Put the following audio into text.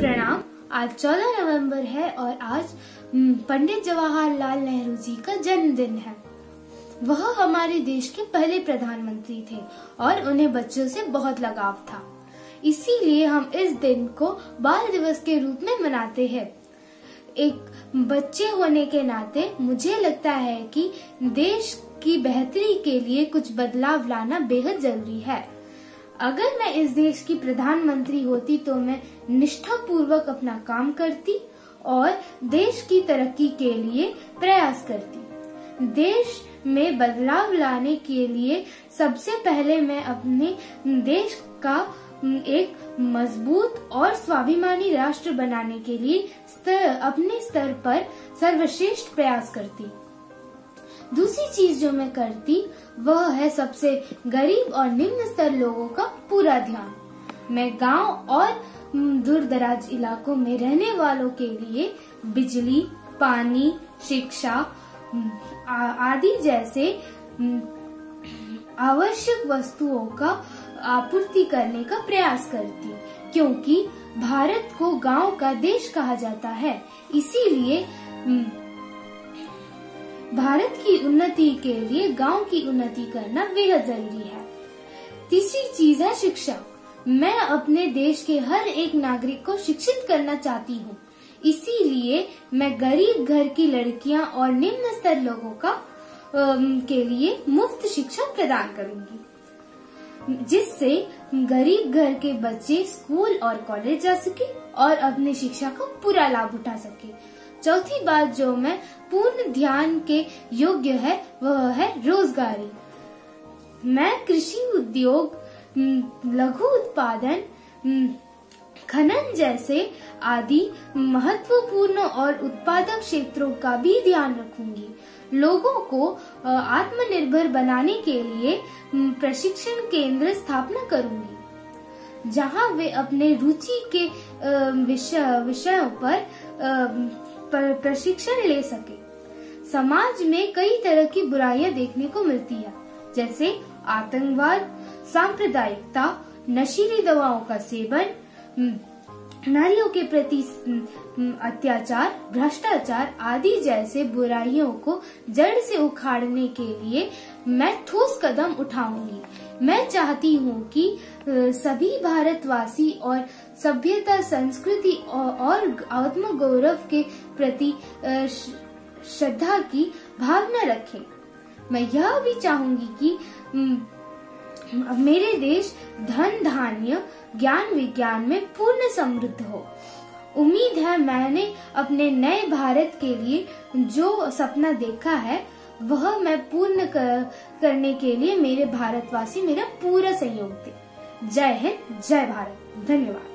प्रणाम। आज 14 नवंबर है और आज हम्म, पंडित जवाहरलाल नेहरू जी का जन्मदिन है। वह हमारे देश के पहले प्रधानमंत्री थे और उन्हें बच्चों से बहुत लगाव था। इसीलिए हम इस दिन को बाल दिवस के रूप में मनाते हैं। एक बच्चे होने के नाते मुझे लगता है कि देश की बेहतरी के लिए कुछ बदलाव लाना बेहद ज़रूरी है। अगर मैं इस देश की प्रधानमंत्री होती तो मैं निष्ठा पूर्वक अपना काम करती और देश की तरक्की के लिए प्रयास करती। देश में बदलाव लाने के लिए सबसे पहले मैं अपने देश का एक मज़बूत और स्वाभिमानी राष्ट्र बनाने के लिए स्तर, अपने स्तर पर सर्वश्रेष्ठ प्रयास करती। दूसरी चीज़ जो मैं करती, वह है सबसे गरीब और निम्न स्तर लोगों का पूरा ध्यान। मैं गाँव और दूर दराज इलाकों में रहने वालों के लिए बिजली, पानी, शिक्षा आदि जैसे आवश्यक वस्तुओं का आपूर्ति करने का प्रयास करती, क्योंकि भारत को गाँव का देश कहा जाता है। इसीलिए भारत की उन्नति के लिए गाँव की उन्नति करना बेहद ज़रूरी है। तीसरी चीज़ है शिक्षा। मैं अपने देश के हर एक नागरिक को शिक्षित करना चाहती हूँ। इसीलिए मैं गरीब घर की लड़कियाँ और निम्न स्तर लोगों का के लिए मुफ़्त शिक्षा प्रदान करूँगी, जिससे गरीब घर के बच्चे स्कूल और कॉलेज जा सके और अपनी शिक्षा का पूरा लाभ उठा सके। चौथी बात जो मैं पूर्ण ध्यान के योग्य है, वह है रोजगारी। मैं कृषि उद्योग लघु उत्पादन खनन जैसे आदि महत्वपूर्ण और उत्पादक क्षेत्रों का भी ध्यान रखूँगी। लोगों को आत्मनिर्भर बनाने के लिए प्रशिक्षण केंद्र स्थापना करूँगी। जहाँ वे अपने रुचि के विषयों पर प्रशिक्षण ले सके। समाज में कई तरह की बुराइयाँ देखने को मिलती है, जैसे आतंकवाद, सांप्रदायिकता, नशीली दवाओं का सेवन नारियों के प्रति अत्याचार, भ्रष्टाचार आदि जैसे बुराइयों को जड़ से उखाड़ने के लिए मैं ठोस कदम उठाऊँगी। मैं चाहती हूँ कि सभी भारतवासी और सभ्यता, संस्कृति और आत्म गौरव के प्रति श्रद्धा की भावना रखें। मैं यह भी चाहूँगी कि मेरे देश धन धान्य ज्ञान विज्ञान में पूर्ण समृद्ध हो। उम्मीद है मैंने अपने नए भारत के लिए जो सपना देखा है वह मैं पूर्ण कर, करने के लिए मेरे भारतवासी मेरा पूरा सहयोग दे। जय हिंद जय भारत। धन्यवाद।